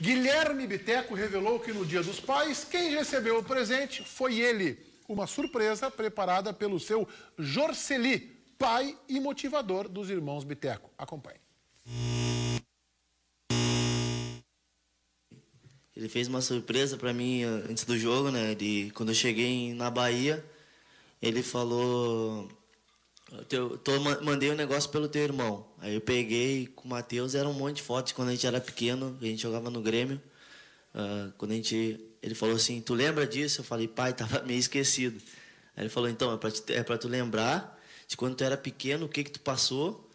Guilherme Biteco revelou que no Dia dos Pais, quem recebeu o presente foi ele. Uma surpresa preparada pelo seu Jorceli, pai e motivador dos irmãos Biteco. Acompanhe. Ele fez uma surpresa para mim eh, antes do jogo, né? De, quando eu cheguei na Bahia, ele falou: eu tô, mandei um negócio pelo teu irmão. Aí eu peguei com o Matheus, era um monte de fotos quando a gente era pequeno, a gente jogava no Grêmio. Uh, quando a gente, ele falou assim, tu lembra disso? Eu falei, pai, tava meio esquecido. Aí ele falou, então, é pra, é pra tu lembrar de quando tu era pequeno, o que que tu passou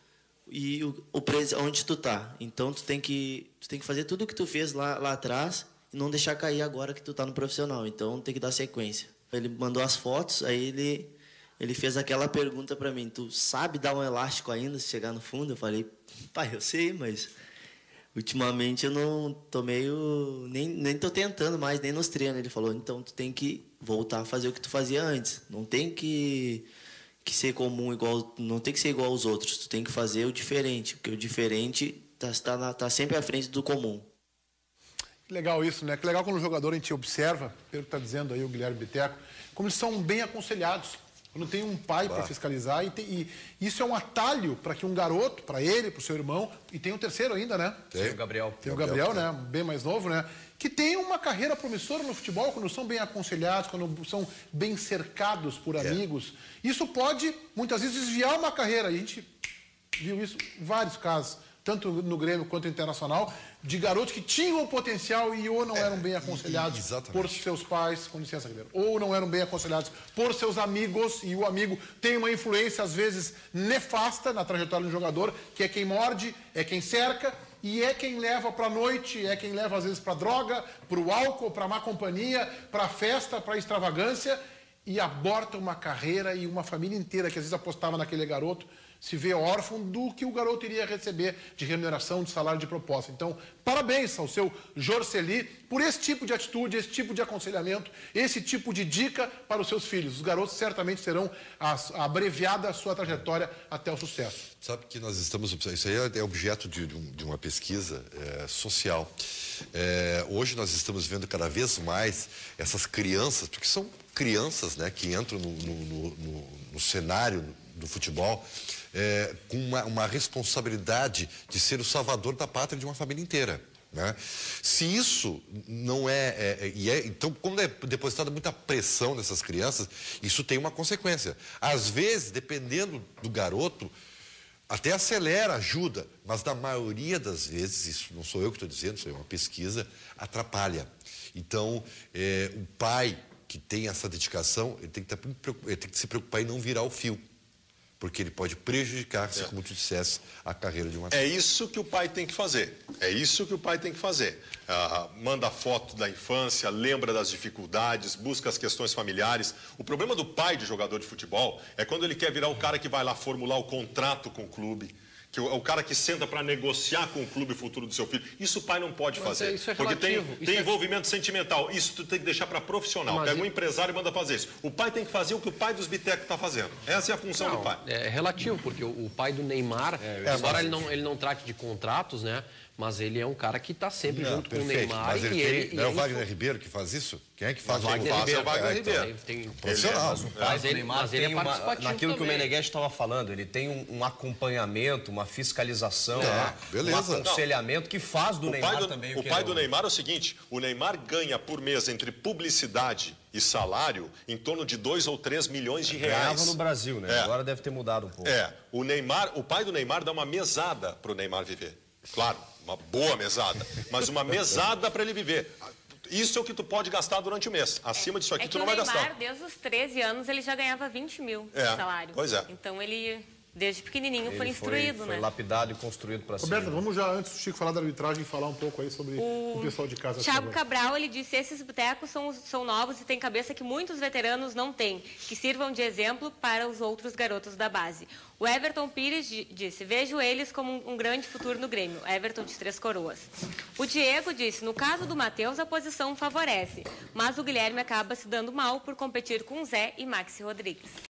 e o, o onde tu tá. Então tu tem que, tu tem que fazer tudo o que tu fez lá, lá atrás e não deixar cair agora que tu tá no profissional. Então tem que dar sequência. Ele mandou as fotos, aí ele ele fez aquela pergunta para mim: Tu sabe dar um elástico ainda se chegar no fundo? Eu falei: Pai, eu sei, mas ultimamente eu não tô meio. Nem, nem tô tentando mais, nem nos treinos. Ele falou: Então tu tem que voltar a fazer o que tu fazia antes. Não tem que, que ser comum igual. Não tem que ser igual aos outros. Tu tem que fazer o diferente, porque o diferente tá, tá, tá sempre à frente do comum. Legal isso, né? Que legal quando o jogador a gente observa, pelo que está dizendo aí o Guilherme Biteco, como eles são bem aconselhados quando tem um pai para fiscalizar, e, tem, e, isso é um atalho para que um garoto, para ele, para o seu irmão, e tem um terceiro ainda, né? Tem, o Gabriel. Tem o Gabriel, Gabriel, né? Bem mais novo, né? Que tem uma carreira promissora no futebol, quando são bem aconselhados, quando são bem cercados por é. amigos. Isso pode, muitas vezes, desviar uma carreira. E a gente viu isso em vários casos tanto no Grêmio quanto no Internacional, de garotos que tinham potencial e ou não eram bem aconselhados por seus pais, com licença, Ribeiro, ou não eram bem aconselhados por seus amigos, e o amigo tem uma influência, às vezes, nefasta na trajetória do jogador, que é quem morde, é quem cerca, e é quem leva para a noite, é quem leva, às vezes, para droga, para o álcool, para má companhia, para festa, para extravagância, e aborta uma carreira e uma família inteira que às vezes apostava naquele garoto se vê órfão do que o garoto iria receber de remuneração, de salário de proposta. Então, parabéns ao seu Jorceli por esse tipo de atitude, esse tipo de aconselhamento, esse tipo de dica para os seus filhos. Os garotos certamente serão abreviada a sua trajetória até o sucesso. Sabe que nós estamos. Isso aí é objeto de, de uma pesquisa é, social. É, hoje nós estamos vendo cada vez mais essas crianças, porque são crianças né, que entram no, no, no, no cenário do futebol é, com uma, uma responsabilidade de ser o salvador da pátria de uma família inteira. Né? Se isso não é, é, é, é, Então, quando é depositada muita pressão nessas crianças, isso tem uma consequência. Às vezes, dependendo do garoto, até acelera, ajuda, mas na maioria das vezes, isso não sou eu que estou dizendo, isso é uma pesquisa, atrapalha. Então, é, o pai que tem essa dedicação, ele tem, que tá ele tem que se preocupar em não virar o fio porque ele pode prejudicar, é. como tu dissesse, a carreira de uma É isso que o pai tem que fazer. É isso que o pai tem que fazer. Ah, manda foto da infância, lembra das dificuldades, busca as questões familiares. O problema do pai de jogador de futebol é quando ele quer virar o cara que vai lá formular o contrato com o clube que o, o cara que senta para negociar com o clube futuro do seu filho. Isso o pai não pode Mas fazer. É, isso é porque tem, tem é... envolvimento sentimental. Isso tu tem que deixar para profissional. Mas Pega um empresário e manda fazer isso. O pai tem que fazer o que o pai dos bitecos está fazendo. Essa é a função não, do pai. É relativo, porque o, o pai do Neymar, é, embora ele não, ele não trate de contratos, né? Mas ele é um cara que está sempre não, junto perfeito. com o Neymar. Mas ele e tem, ele, não é o Wagner Ribeiro que faz isso? Quem é que faz? Wagner faz Ribeiro. É o Wagner Ribeiro. Tem, tem, profissional. Ele, mas, ele, mas ele é uma, naquilo também. que o Meneghetti estava falando, ele tem um, um, acompanhamento, uma fiscalização, é, beleza. um aconselhamento que faz do o Neymar do, também o, o pai do Neymar é o seguinte, o Neymar ganha por mês entre publicidade e salário em torno de 2 ou 3 milhões de reais. Ganhava no Brasil, né? É. Agora deve ter mudado um pouco. É, o Neymar, o pai do Neymar dá uma mesada para o Neymar viver. Claro, uma boa mesada, mas uma mesada para ele viver. Isso é o que tu pode gastar durante o mês. Acima disso aqui, é tu não vai Neymar, gastar. Desde os 13 anos, ele já ganhava 20 mil é, de salário. Pois é. Então ele desde pequenininho ele foi instruído, foi, né? Foi lapidado e construído para cima. Roberto, vamos já, antes do Chico falar da arbitragem, falar um pouco aí sobre o, o pessoal de casa. Thiago Cabral, ele disse, esses botecos são, são novos e têm cabeça que muitos veteranos não têm, que sirvam de exemplo para os outros garotos da base. O Everton Pires disse, vejo eles como um, um grande futuro no Grêmio. Everton de Três Coroas. O Diego disse, no caso do Matheus, a posição favorece, mas o Guilherme acaba se dando mal por competir com Zé e Maxi Rodrigues.